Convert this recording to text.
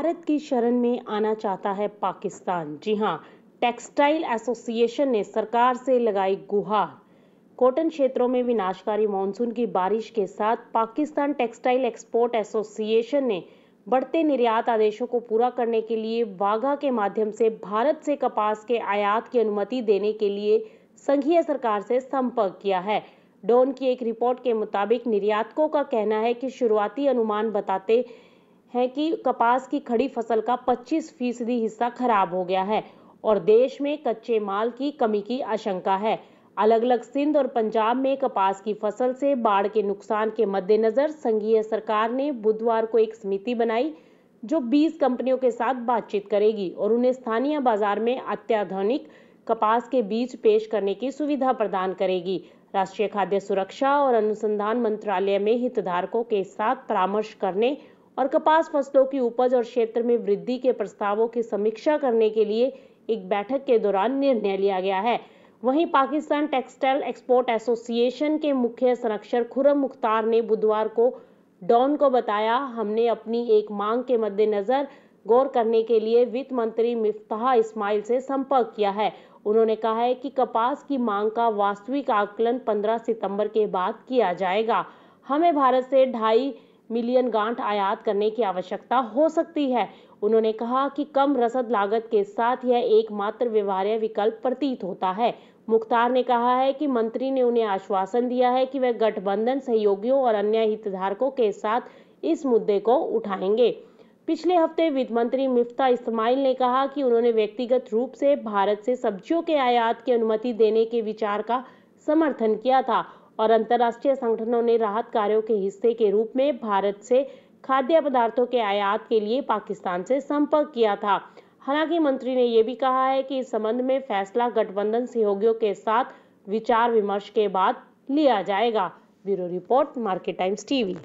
भारत की शरण में आना चाहता है पाकिस्तान। जी हाँ, टेक्सटाइल एसोसिएशन ने सरकार से लगाई गुहार। कॉटन क्षेत्रों में विनाशकारी मानसून की बारिश के साथ पाकिस्तान टेक्सटाइल एक्सपोर्ट एसोसिएशन ने बढ़ते निर्यात आदेशों को पूरा करने के लिए वाघा के माध्यम से भारत से कपास के आयात की अनुमति देने के लिए संघीय सरकार से संपर्क किया है। डोन की एक रिपोर्ट के मुताबिक निर्यातकों का कहना है कि शुरुआती अनुमान बताते है कि कपास की खड़ी फ़सल का 25 फ़ीसदी हिस्सा खराब हो गया है और देश में कच्चे माल की कमी की आशंका है। अलग अलग सिंध और पंजाब में कपास की फ़सल से बाढ़ के नुकसान के मद्देनजर संघीय सरकार ने बुधवार को एक समिति बनाई, जो 20 कंपनियों के साथ बातचीत करेगी और उन्हें स्थानीय बाज़ार में अत्याधुनिक कपास के बीज पेश करने की सुविधा प्रदान करेगी। राष्ट्रीय खाद्य सुरक्षा और अनुसंधान मंत्रालय में हितधारकों के साथ परामर्श करने और कपास फ़सलों की उपज और क्षेत्र में वृद्धि के प्रस्तावों की समीक्षा करने के लिए एक बैठक के दौरान निर्णय लिया गया है। वहीं पाकिस्तान टेक्सटाइल एक्सपोर्ट एसोसिएशन के मुख्य संरक्षक खुरम मुख्तार ने बुधवार को डॉन को बताया, हमने अपनी एक मांग के मद्देनजर गौर करने के लिए वित्त मंत्री मिफ्ताह इस्माइल से संपर्क किया है। उन्होंने कहा है कि कपास की मांग का वास्तविक आकलन 15 सितंबर के बाद किया जाएगा। हमें भारत से ढाई मिलियन गांठ आयात करने की आवश्यकता हो सकती है। उन्होंने कहा कि कम रसद लागत के साथ यह एकमात्र व्यवहार्य विकल्प प्रतीत होता है। मुख्तार ने कहा है कि मंत्री ने उन्हें आश्वासन दिया है कि वह गठबंधन, सहयोगियों और अन्य हितधारकों के साथ इस मुद्दे को उठाएँगे। पिछले हफ़्ते वित्त मंत्री मिफ्ता इस्माइल ने कहा कि उन्होंने व्यक्तिगत रूप से भारत से सब्जियों के आयात की अनुमति देने के विचार का समर्थन किया था। और अंतर्राष्ट्रीय संगठनों ने राहत कार्यों के हिस्से के रूप में भारत से खाद्य पदार्थों के आयात के लिए पाकिस्तान से संपर्क किया था। हालाँकि मंत्री ने यह भी कहा है कि इस संबंध में फैसला गठबंधन सहयोगियों के साथ विचार विमर्श के बाद लिया जाएगा। Bureau report, market times TV.